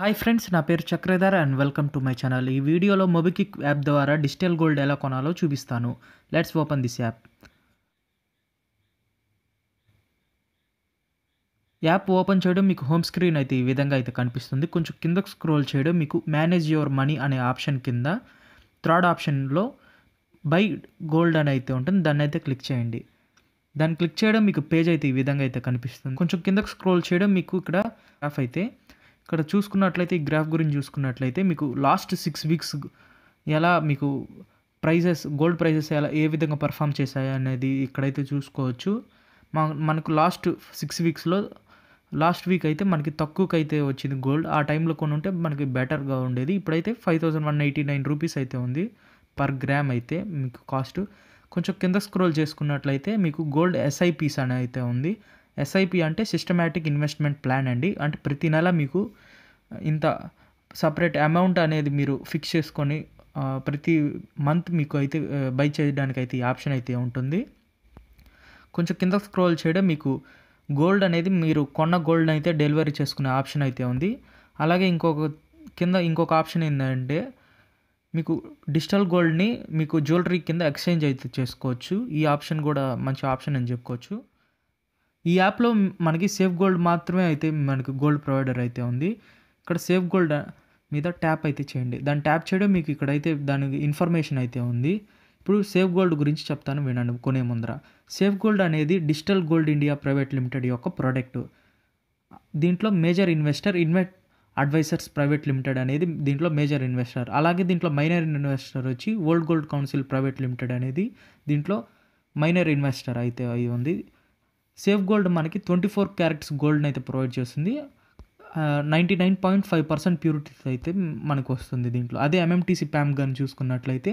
Hi friends నా పేరు Chakradhar and welcome to my channel. ఈ వీడియోలో మొబిక్విక్ యాప్ ద్వారా డిజిటల్ గోల్డ్ ఎలా కొనాలో చూపిస్తాను. Let's open this app app open చేయడం మీకు హోమ్ స్క్రీన్ అయితే ఈ విధంగా అయితే కనిపిస్తుంది. కొంచెం కిందకు స్క్రోల్ చేయడం మీకు మేనేజ్ యువర్ మనీ అనే ఆప్షన్ కింద థర్డ్ ఆప్షన్లో బై గోల్డ్ అని అయితే ఉంటుంది. దాన్ని అయితే క్లిక్ చేయండి. దాన్ని క్లిక్ చేయడం మీకు పేజ్ అయితే ఈ విధంగా అయితే కనిపిస్తుంది. కొంచెం కిందకు స్క్రోల్ చేయడం మీకు ఇక్కడ యాప్ అయితే ఇక్కడ చూసుకున్నట్లయితే ఈ గ్రాఫ్ గురించి చూసుకున్నట్లయితే మీకు లాస్ట్ సిక్స్ వీక్స్ ఎలా మీకు ప్రైజెస్ గోల్డ్ ప్రైజెస్ ఎలా ఏ విధంగా పర్ఫామ్ చేశాయి అనేది ఇక్కడైతే చూసుకోవచ్చు. మా మనకు లాస్ట్ సిక్స్ వీక్స్లో లాస్ట్ వీక్ అయితే మనకి తక్కువకైతే అయితే వచ్చింది గోల్డ్ ఆ టైంలో కొని ఉంటే మనకి బెటర్గా ఉండేది. ఇప్పుడైతే five thousand one eighty nine rupees అయితే ఉంది పర్ గ్రామ్ అయితే మీకు కాస్ట్ కొంచెం కింద స్క్రోల్ చేసుకున్నట్లయితే మీకు గోల్డ్ ఎస్ఐపీస్ అని అయితే ఉంది. ఎస్ఐపి అంటే సిస్టమేటిక్ ఇన్వెస్ట్మెంట్ ప్లాన్ అండి. అంటే ప్రతి నెల మీకు ఇంత సపరేట్ అమౌంట్ అనేది మీరు ఫిక్స్ చేసుకొని ప్రతి మంత్ మీకు అయితే బై చేయడానికి అయితే ఈ ఆప్షన్ అయితే ఉంటుంది. కొంచెం కింద స్క్రోల్ చేయడం మీకు గోల్డ్ అనేది మీరు కొన్న గోల్డ్ అయితే డెలివరీ చేసుకునే ఆప్షన్ అయితే ఉంది. అలాగే ఇంకొక కింద ఇంకొక ఆప్షన్ ఏంటంటే మీకు డిజిటల్ గోల్డ్ని మీకు జ్యువెలరీ కింద ఎక్స్చేంజ్ అయితే చేసుకోవచ్చు. ఈ ఆప్షన్ కూడా మంచి ఆప్షన్ అని చెప్పుకోవచ్చు. ఈ యాప్లో మనకి సేఫ్ గోల్డ్ మాత్రమే అయితే మనకి గోల్డ్ ప్రొవైడర్ అయితే ఉంది. ఇక్కడ సేఫ్ గోల్డ్ మీద ట్యాప్ అయితే చేయండి. దాన్ని ట్యాప్ చేయడం మీకు ఇక్కడైతే దానికి ఇన్ఫర్మేషన్ అయితే ఉంది. ఇప్పుడు సేఫ్ గోల్డ్ గురించి చెప్తాను వినండి కొనే ముందర. సేఫ్ గోల్డ్ అనేది digital gold India private limited యొక్క ప్రోడక్ట్. దీంట్లో major investor invest advisers private limited అనేది దీంట్లో మేజర్ ఇన్వెస్టర్. అలాగే దీంట్లో మైనర్ ఇన్వెస్టర్ వచ్చి old gold council private limited అనేది దీంట్లో మైనర్ ఇన్వెస్టర్ అయితే అయి ఉంది. సేఫ్ గోల్డ్ మనకి ట్వంటీ ఫోర్ క్యారెట్స్ గోల్డ్ని అయితే ప్రొవైడ్ చేస్తుంది. Ninety nine point five percent purity అయితే మనకు వస్తుంది దీంట్లో. అదే ఎంఎంటీసీ ప్యామ్ గన్ చూసుకున్నట్లయితే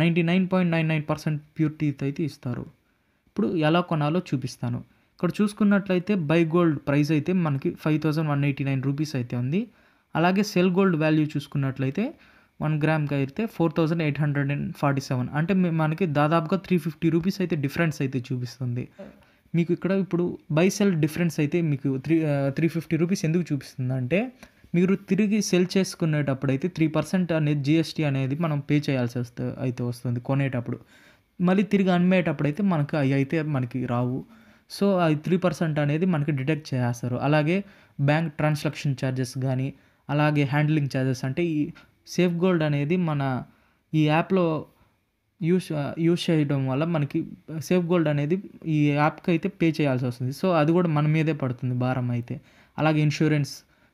ninety nine point nine nine percent purity అయితే ఇస్తారు. ఇప్పుడు ఎలా కొనాలో చూపిస్తాను. ఇక్కడ చూసుకున్నట్లయితే బై గోల్డ్ ప్రైస్ అయితే మనకి five thousand one eighty nine rupees అయితే ఉంది. అలాగే సెల్ గోల్డ్ వాల్యూ చూసుకున్నట్లయితే వన్ గ్రామ్కి అయితే four thousand eight hundred and forty seven. అంటే మనకి దాదాపుగా త్రీ ఫిఫ్టీ రూపీస్ అయితే డిఫరెన్స్ అయితే చూపిస్తుంది. మీకు ఇక్కడ ఇప్పుడు బై సెల్ డిఫరెన్స్ అయితే మీకు త్రీ త్రీ ఫిఫ్టీ రూపీస్ ఎందుకు చూపిస్తుంది అంటే మీరు తిరిగి సెల్ చేసుకునేటప్పుడు అయితే త్రీ పర్సెంట్ అనేది జిఎస్టీ అనేది మనం పే చేయాల్సి వస్తే అయితే వస్తుంది కొనేటప్పుడు. మళ్ళీ తిరిగి అమ్మేటప్పుడు అయితే మనకు అవి అయితే మనకి రావు. సో అది త్రీ పర్సెంట్ అనేది మనకి డిటెక్ట్ చేస్తారు అలాగే బ్యాంక్ ట్రాన్సాక్షన్ ఛార్జెస్ కానీ అలాగే హ్యాండ్లింగ్ ఛార్జెస్ అంటే ఈ సేఫ్ గోల్డ్ అనేది మన ఈ యాప్లో యూస్ యూస్ చేయడం వల్ల మనకి సేఫ్ గోల్డ్ అనేది ఈ యాప్కి అయితే పే చేయాల్సి వస్తుంది. సో అది కూడా మన మీదే పడుతుంది భారం అయితే. అలాగే ఇన్సూరెన్స్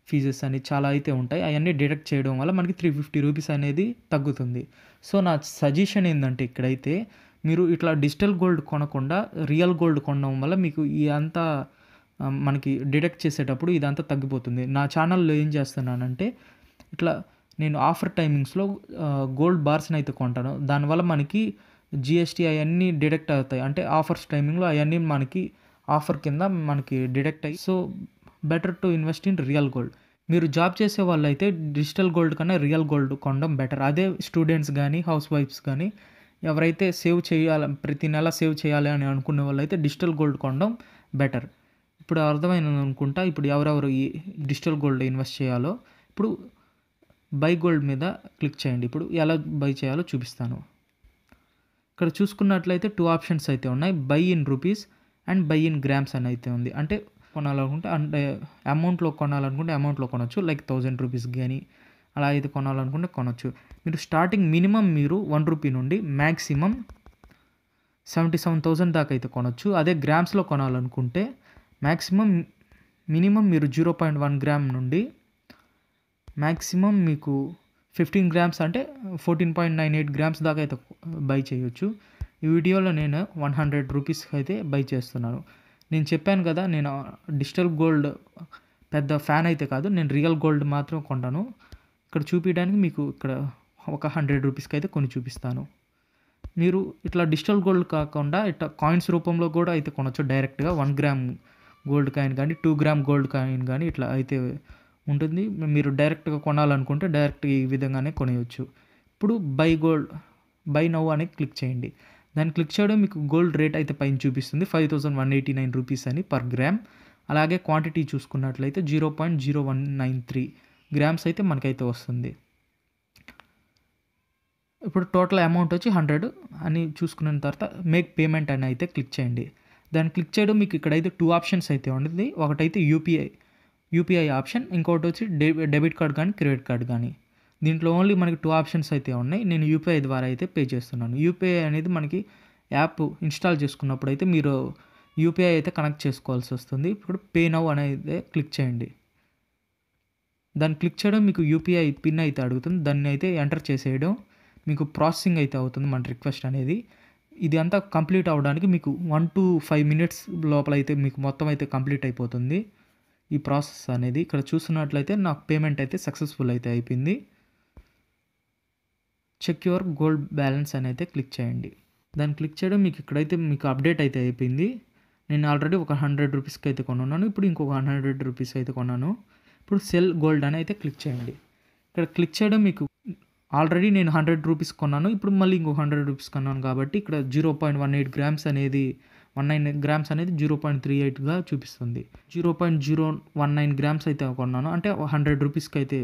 ఫీజెస్ అని చాలా అయితే ఉంటాయి. అవన్నీ డిడక్ట్ చేయడం వల్ల మనకి త్రీ ఫిఫ్టీ రూపీస్ అనేది తగ్గుతుంది. సో నా సజెషన్ ఏంటంటే ఇక్కడైతే మీరు ఇట్లా డిజిటల్ గోల్డ్ కొనకుండా రియల్ గోల్డ్ కొనడం వల్ల మీకు ఈ అంతా మనకి డిడక్ట్ చేసేటప్పుడు ఇదంతా తగ్గిపోతుంది. నా ఛానల్లో ఏం చేస్తున్నానంటే ఇట్లా నేను ఆఫర్ టైమింగ్స్లో గోల్డ్ బార్స్ని అయితే కొంటాను. దానివల్ల మనకి జిఎస్టీ అవన్నీ డిడక్ట్ అవుతాయి. అంటే ఆఫర్స్ టైమింగ్లో అవన్నీ మనకి ఆఫర్ కింద మనకి డిడక్ట్ అయ్యి so better to invest in real gold. మీరు జాబ్ చేసే వాళ్ళు అయితే డిజిటల్ గోల్డ్ కన్నా రియల్ గోల్డ్ కొనడం బెటర్. అదే స్టూడెంట్స్ కానీ హౌస్ వైఫ్స్ కానీ ఎవరైతే సేవ్ చేయాలి ప్రతి నెల సేవ్ చేయాలి అని అనుకునే వాళ్ళు అయితే డిజిటల్ గోల్డ్ కొనడం బెటర్. ఇప్పుడు అర్థమైనది అనుకుంటా ఇప్పుడు ఎవరెవరు ఈ డిజిటల్ గోల్డ్ ఇన్వెస్ట్ చేయాలో. ఇప్పుడు బై గోల్డ్ మీద క్లిక్ చేయండి. ఇప్పుడు ఎలా బై చేయాలో చూపిస్తాను. ఇక్కడ చూసుకున్నట్లయితే టూ ఆప్షన్స్ అయితే ఉన్నాయి. Buy in rupees and buy in grams అని అయితే ఉంది. అంటే కొనాలనుకుంటే అంటే అమౌంట్లో కొనాలనుకుంటే అమౌంట్లో కొనొచ్చు. లైక్ థౌజండ్ రూపీస్ కానీ అలా అయితే కొనాలనుకుంటే కొనొచ్చు. మీరు స్టార్టింగ్ మినిమం మీరు వన్ రూపీ నుండి మ్యాక్సిమం సెవెంటీ సెవెన్ థౌజండ్ దాకా అయితే కొనొచ్చు. అదే గ్రామ్స్లో కొనాలనుకుంటే మ్యాక్సిమం మినిమం మీరు జీరో పాయింట్ వన్ గ్రామ్ నుండి మ్యాక్సిమం మీకు ఫిఫ్టీన్ గ్రామ్స్ అంటే fourteen point nine eight grams దాకా అయితే బై చేయొచ్చు. ఈ వీడియోలో నేను వన్ హండ్రెడ్ రూపీస్కి అయితే బై చేస్తున్నాను. నేను చెప్పాను కదా నేను డిజిటల్ గోల్డ్ పెద్ద ఫ్యాన్ అయితే కాదు నేను రియల్ గోల్డ్ మాత్రం కొంటాను. ఇక్కడ చూపించడానికి మీకు ఇక్కడ ఒక హండ్రెడ్ రూపీస్కి అయితే కొని చూపిస్తాను. మీరు ఇట్లా డిజిటల్ గోల్డ్ కాకుండా ఇట్లా కాయిన్స్ రూపంలో కూడా అయితే కొనొచ్చు. డైరెక్ట్గా వన్ గ్రామ్ గోల్డ్ కాయిన్ కానీ టూ గ్రామ్ గోల్డ్ కాయిన్ కానీ ఇట్లా అయితే ఉంటుంది. మీరు డైరెక్ట్గా కొనాలనుకుంటే డైరెక్ట్ ఈ విధంగానే కొనేయచ్చు. ఇప్పుడు బై గోల్డ్ బై నౌ అని క్లిక్ చేయండి. దాన్ని క్లిక్ చేయడం మీకు గోల్డ్ రేట్ అయితే పైన చూపిస్తుంది. Five thousand one eighty nine rupees అని పర్ గ్రామ్. అలాగే క్వాంటిటీ చూసుకున్నట్లయితే zero point zero one nine three grams అయితే మనకైతే వస్తుంది. ఇప్పుడు టోటల్ అమౌంట్ వచ్చి హండ్రెడ్ అని చూసుకున్న తర్వాత మేక్ పేమెంట్ అని అయితే క్లిక్ చేయండి. దాన్ని క్లిక్ చేయడం మీకు ఇక్కడైతే టూ ఆప్షన్స్ అయితే ఉంటుంది. ఒకటైతే యూపీఐ. యూపీఐ ఆప్షన్ ఇంకోటి వచ్చి డెబిట్ కార్డ్ కానీ క్రెడిట్ కార్డ్ కానీ. దీంట్లో ఓన్లీ మనకి టూ ఆప్షన్స్ అయితే ఉన్నాయి. నేను యూపీఐ ద్వారా అయితే పే చేస్తున్నాను. యూపీఐ అనేది మనకి యాప్ ఇన్స్టాల్ చేసుకున్నప్పుడు అయితే మీరు యూపీఐ అయితే కనెక్ట్ చేసుకోవాల్సి వస్తుంది. ఇప్పుడు పే నవ్ అనేది క్లిక్ చేయండి. దాన్ని క్లిక్ చేయడం మీకు యూపీఐ పిన్ అయితే అడుగుతుంది. దాన్ని అయితే ఎంటర్ చేసేయడం మీకు ప్రాసెసింగ్ అయితే అవుతుంది మన రిక్వెస్ట్ అనేది. ఇది అంతా కంప్లీట్ అవ్వడానికి మీకు వన్ టు ఫైవ్ మినిట్స్ లోపల అయితే మీకు మొత్తం అయితే కంప్లీట్ అయిపోతుంది. ఈ ప్రాసెస్ అనేది ఇక్కడ చూస్తున్నట్లయితే నాకు పేమెంట్ అయితే సక్సెస్ఫుల్ అయితే అయిపోయింది. చెక్ యువర్ గోల్డ్ బ్యాలెన్స్ అని అయితే క్లిక్ చేయండి. దాన్ని క్లిక్ చేయడం మీకు ఇక్కడైతే మీకు అప్డేట్ అయితే అయిపోయింది. నేను ఆల్రెడీ ఒక హండ్రెడ్ రూపీస్కి అయితే కొన్నాను ఇప్పుడు ఇంకొక హండ్రెడ్ రూపీస్ అయితే కొన్నాను. ఇప్పుడు సెల్ గోల్డ్ అని అయితే క్లిక్ చేయండి. ఇక్కడ క్లిక్ చేయడం మీకు ఆల్రెడీ నేను హండ్రెడ్ రూపీస్ కొన్నాను. ఇప్పుడు మళ్ళీ ఇంకో హండ్రెడ్ రూపీస్ కొన్నాను కాబట్టి ఇక్కడ zero point one eight grams అనేది వన్ నైన్ గ్రామ్స్ అనేది జీరో పాయింట్ త్రీ ఎయిట్గా చూపిస్తుంది. Zero point zero one nine grams అయితే కొన్నాను. అంటే హండ్రెడ్ రూపీస్కి అయితే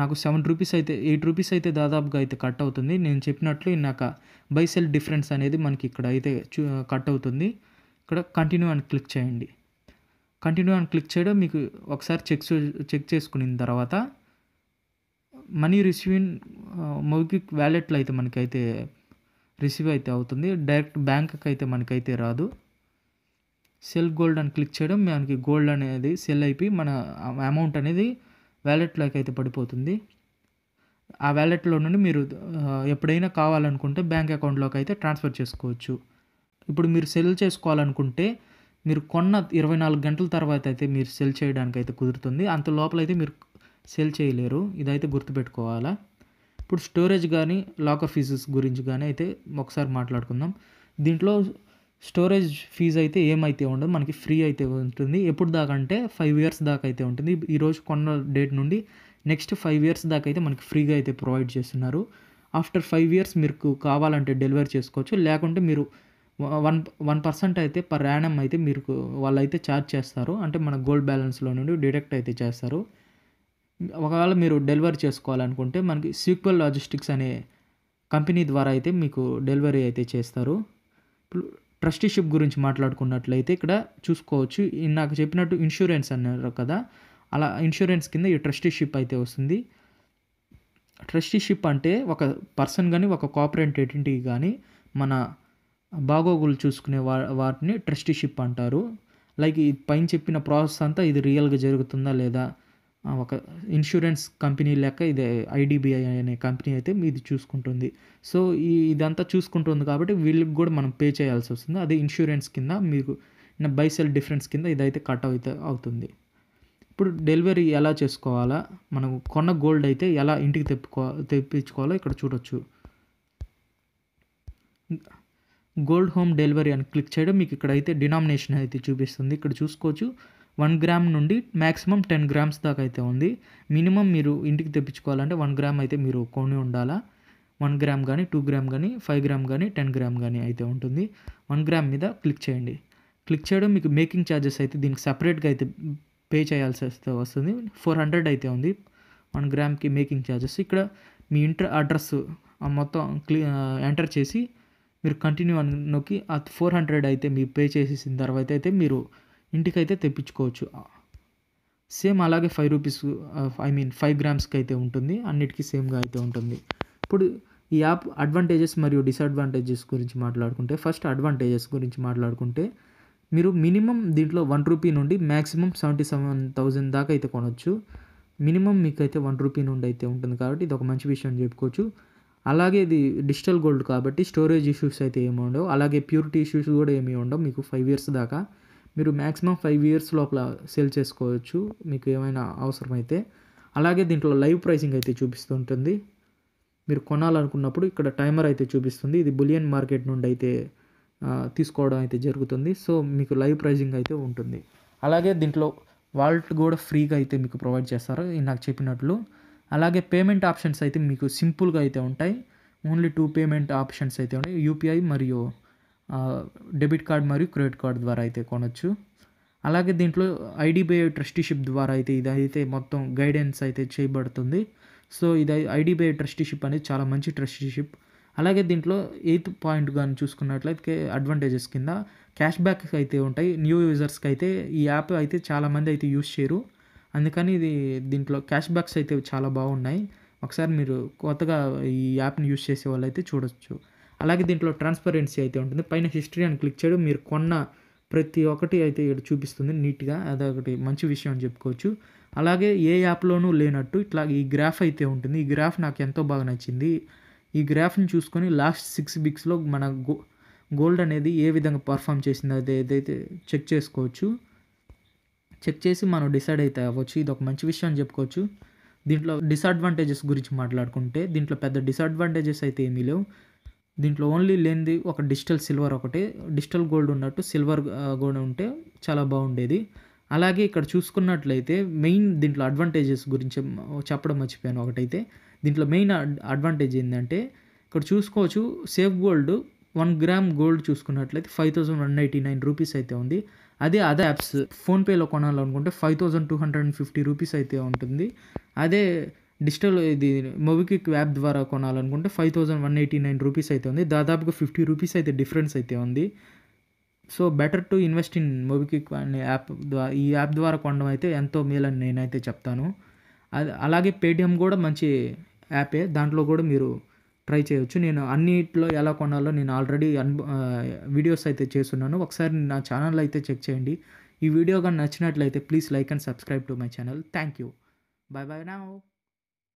నాకు సెవెన్ రూపీస్ అయితే ఎయిట్ రూపీస్ అయితే దాదాపుగా అయితే కట్ అవుతుంది. నేను చెప్పినట్లు నాకు బై సెల్ డిఫరెన్స్ అనేది మనకి ఇక్కడ అయితే చూ కట్ అవుతుంది. ఇక్కడ కంటిన్యూ అని క్లిక్ చేయండి. కంటిన్యూ అని క్లిక్ చేయడం మీకు ఒకసారి చెక్ చెక్ చేసుకున్న తర్వాత మనీ రిసీవ్ ఇన్ మోగిక్ వ్యాలెట్లో అయితే మనకైతే రిసీవ్ అయితే అవుతుంది. డైరెక్ట్ బ్యాంక్కి అయితే మనకైతే రాదు. సెల్ గోల్డ్ అని క్లిక్ చేయడం మనకి గోల్డ్ అనేది సెల్ అయిపోయి మన అమౌంట్ అనేది వ్యాలెట్లోకి అయితే పడిపోతుంది. ఆ వ్యాలెట్లో నుండి మీరు ఎప్పుడైనా కావాలనుకుంటే బ్యాంక్ అకౌంట్లోకి అయితే ట్రాన్స్ఫర్ చేసుకోవచ్చు. ఇప్పుడు మీరు సెల్ చేసుకోవాలనుకుంటే మీరు కొన్న ఇరవై నాలుగు గంటల తర్వాత అయితే మీరు సెల్ చేయడానికి అయితే కుదురుతుంది. అంత లోపల అయితే మీరు సెల్ చేయలేరు. ఇదైతే గుర్తుపెట్టుకోవాలా? ఇప్పుడు స్టోరేజ్ కానీ లాకర్ ఫీజెస్ గురించి కానీ అయితే ఒకసారి మాట్లాడుకుందాం. దీంట్లో స్టోరేజ్ ఫీజు అయితే ఏమైతే ఉండదు మనకి ఫ్రీ అయితే ఉంటుంది. ఎప్పుడు దాకా అంటే ఫైవ్ ఇయర్స్ దాకా అయితే ఉంటుంది. ఈరోజు కొన్న డేట్ నుండి నెక్స్ట్ ఫైవ్ ఇయర్స్ దాకా అయితే మనకి ఫ్రీగా అయితే ప్రొవైడ్ చేస్తున్నారు. ఆఫ్టర్ ఫైవ్ ఇయర్స్ మీకు కావాలంటే డెలివరీ చేసుకోవచ్చు. లేకుంటే మీరు వన్ వన్ పర్సెంట్ అయితే పర్ యానం అయితే మీరు వాళ్ళు అయితే ఛార్జ్ చేస్తారు. అంటే మన గోల్డ్ బ్యాలెన్స్లో నుండి డిడక్ట్ అయితే చేస్తారు. ఒకవేళ మీరు డెలివరీ చేసుకోవాలనుకుంటే మనకి సీక్వెల్ లాజిస్టిక్స్ అనే కంపెనీ ద్వారా అయితే మీకు డెలివరీ అయితే చేస్తారు. ఇప్పుడు ట్రస్టీషిప్ గురించి మాట్లాడుకున్నట్లయితే ఇక్కడ చూసుకోవచ్చు. నాకు చెప్పినట్టు ఇన్సూరెన్స్ అన్నారు కదా అలా ఇన్సూరెన్స్ కింద ఈ ట్రస్టీషిప్ అయితే వస్తుంది. ట్రస్టీషిప్ అంటే ఒక పర్సన్ కానీ ఒక కోఆపరేట్ ఎంటిటీ కానీ మన బాగోగులు చూసుకునే వా వాటిని ట్రస్టీషిప్ అంటారు. లైక్ ఈ పైన చెప్పిన ప్రాసెస్ అంతా ఇది రియల్గా జరుగుతుందా లేదా ఒక ఇన్సూరెన్స్ కంపెనీ లెక్క ఇది ఐడిబిఐ అనే కంపెనీ అయితే ఇది చూసుకుంటుంది. సో ఈ ఇదంతా చూసుకుంటుంది కాబట్టి వీళ్ళకి కూడా మనం పే చేయాల్సి వస్తుంది. అదే ఇన్సూరెన్స్ కింద మీకు బైసెల్ డిఫరెన్స్ కింద ఇదైతే కట్ అవుతా అవుతుంది. ఇప్పుడు డెలివరీ ఎలా చేసుకోవాలా? మనం కొన్న గోల్డ్ అయితే ఎలా ఇంటికి తెప్పుకో తెప్పించుకోవాలో ఇక్కడ చూడొచ్చు. గోల్డ్ హోమ్ డెలివరీ అని క్లిక్ చేయడం మీకు ఇక్కడైతే డినామినేషన్ అయితే చూపిస్తుంది. ఇక్కడ చూసుకోవచ్చు. వన్ గ్రామ్ నుండి మ్యాక్సిమం టెన్ గ్రామ్స్ దాకా అయితే ఉంది. మినిమం మీరు ఇంటికి తెప్పించుకోవాలంటే వన్ గ్రామ్ అయితే మీరు కొని ఉండాలా. వన్ గ్రామ్ కానీ టూ గ్రామ్ కానీ ఫైవ్ గ్రామ్ కానీ టెన్ గ్రామ్ కానీ అయితే ఉంటుంది. వన్ గ్రామ్ మీద క్లిక్ చేయండి. క్లిక్ చేయడం మీకు మేకింగ్ ఛార్జెస్ అయితే దీనికి సపరేట్గా అయితే పే చేయాల్సి వస్తే వస్తుంది. ఫోర్ హండ్రెడ్ అయితే ఉంది వన్ గ్రామ్కి మేకింగ్ ఛార్జెస్. ఇక్కడ మీ ఇంటర్ అడ్రస్ మొత్తం క్లీ ఎంటర్ చేసి మీరు కంటిన్యూ అని నొక్కి ఆ ఫోర్ హండ్రెడ్ అయితే మీరు పే చేసేసిన తర్వాత అయితే మీరు ఇంటికైతే తెప్పించుకోవచ్చు. సేమ్ అలాగే five rupees I mean five గ్రామ్స్కి అయితే ఉంటుంది. అన్నిటికీ సేమ్గా అయితే ఉంటుంది. ఇప్పుడు ఈ యాప్ అడ్వాంటేజెస్ మరియు డిసడ్వాంటేజెస్ గురించి మాట్లాడుకుంటే ఫస్ట్ అడ్వాంటేజెస్ గురించి మాట్లాడుకుంటే మీరు మినిమం దీంట్లో వన్ రూపీ నుండి మ్యాక్సిమం సెవెంటీ సెవెన్ థౌజండ్ దాకా అయితే కొనవచ్చు మినిమం మీకు అయితే వన్ రూపీ నుండి అయితే ఉంటుంది కాబట్టి ఇది ఒక మంచి విషయం చెప్పుకోవచ్చు. అలాగే ఇది డిజిటల్ గోల్డ్ కాబట్టి స్టోరేజ్ ఇష్యూస్ అయితే ఏమి ఉండవు. అలాగే ప్యూరిటీ ఇష్యూస్ కూడా ఏమి ఉండవు. మీకు ఫైవ్ ఇయర్స్ దాకా మీరు మ్యాక్సిమం ఫైవ్ ఇయర్స్ లోపల సేల్ చేసుకోవచ్చు మీకు ఏమైనా అవసరమైతే. అలాగే దీంట్లో లైవ్ ప్రైసింగ్ అయితే చూపిస్తుంటుంది. మీరు కొనాలనుకున్నప్పుడు ఇక్కడ టైమర్ అయితే చూపిస్తుంది. ఇది బులియన్ మార్కెట్ నుండి అయితే తీసుకోవడం అయితే జరుగుతుంది. సో మీకు లైవ్ ప్రైజింగ్ అయితే ఉంటుంది. అలాగే దీంట్లో వాల్ట్ కూడా ఫ్రీగా అయితే మీకు ప్రొవైడ్ చేస్తారు. నాకు చెప్పినట్లు. అలాగే పేమెంట్ ఆప్షన్స్ అయితే మీకు సింపుల్గా అయితే ఉంటాయి. ఓన్లీ టూ పేమెంట్ ఆప్షన్స్ అయితే ఉన్నాయి. యూపీఐ మరియు డెబిట్ కార్డ్ మరియు క్రెడిట్ కార్డ్ ద్వారా అయితే కొనవచ్చు అలాగే దీంట్లో ఐడిబిఐ ట్రస్టీషిప్ ద్వారా అయితే ఇదైతే మొత్తం గైడెన్స్ అయితే చేయబడుతుంది. సో ఇది ఐడిబిఐ ట్రస్టీషిప్ అనేది చాలా మంచి ట్రస్టీషిప్. అలాగే దీంట్లో ఎయిత్ పాయింట్ కానీ చూసుకున్నట్లయితే అడ్వాంటేజెస్ కింద క్యాష్ బ్యాక్ అయితే ఉంటాయి. న్యూ యూజర్స్కి అయితే ఈ యాప్ అయితే చాలామంది అయితే యూస్ చేయరు. అందుకని ఇది దీంట్లో క్యాష్ బ్యాక్స్ అయితే చాలా బాగున్నాయి. ఒకసారి మీరు కొత్తగా ఈ యాప్ని యూస్ చేసే వాళ్ళు అయితే చూడొచ్చు. అలాగే దీంట్లో ట్రాన్స్పరెన్సీ అయితే ఉంటుంది. పైన హిస్టరీ అని క్లిక్ చేయడం మీరు కొన్న ప్రతి ఒక్కటి అయితే ఇక్కడ చూపిస్తుంది నీట్గా. అదొకటి మంచి విషయం అని చెప్పుకోవచ్చు. అలాగే ఏ యాప్లోనూ లేనట్టు ఇట్లా ఈ గ్రాఫ్ అయితే ఉంటుంది. ఈ గ్రాఫ్ నాకు ఎంతో బాగా నచ్చింది. ఈ గ్రాఫ్ని చూసుకొని లాస్ట్ సిక్స్ బిక్స్లో మన గో గోల్డ్ అనేది ఏ విధంగా పర్ఫామ్ చేసిందో అది ఏదైతే చెక్ చేసుకోవచ్చు. చెక్ చేసి మనం డిసైడ్ అయితే అవ్వచ్చు. ఇది ఒక మంచి విషయం అని చెప్పుకోవచ్చు. దీంట్లో డిసడ్వాంటేజెస్ గురించి మాట్లాడుకుంటే దీంట్లో పెద్ద డిసడ్వాంటేజెస్ అయితే ఏమీ లేవు. దీంట్లో ఓన్లీ లేనిది ఒక డిజిటల్ సిల్వర్ ఒకటే. డిజిటల్ గోల్డ్ ఉన్నట్టు సిల్వర్ గోల్డ్ ఉంటే చాలా బాగుండేది. అలాగే ఇక్కడ చూసుకున్నట్లయితే మెయిన్ దీంట్లో అడ్వాంటేజెస్ గురించి చెప్పడం మర్చిపోయాను ఒకటైతే. దీంట్లో మెయిన్ అడ్వాంటేజ్ ఏంటంటే ఇక్కడ చూసుకోవచ్చు safe gold one gram gold చూసుకున్నట్లయితే five thousand one eighty nine rupees అయితే ఉంది. అదే అదే యాప్స్ ఫోన్పేలో కొనాలనుకుంటే five thousand two hundred and fifty rupees అయితే ఉంటుంది. అదే డిజిటల్ ఇది మొబిక్విక్ యాప్ ద్వారా కొనాలనుకుంటే five thousand one eighty nine rupees అయితే ఉంది. దాదాపుగా ఫిఫ్టీ రూపీస్ అయితే డిఫరెన్స్ అయితే ఉంది. So better to invest in MobiKwik అనే యాప్ ద్వారా ఈ యాప్ ద్వారా కొనడం అయితే ఎంతో మేలని నేనైతే చెప్తాను. అది అలాగే పేటిఎం కూడా మంచి యాపే. దాంట్లో కూడా మీరు ట్రై చేయొచ్చు. నేను అన్నిట్లో ఎలా కొనాలో నేను ఆల్రెడీ అన్ వీడియోస్ అయితే చేస్తున్నాను. ఒకసారి నా ఛానల్ అయితే చెక్ చేయండి. ఈ వీడియో కానీ నచ్చినట్లయితే please like and subscribe to my channel. Thank you. Bye bye నా.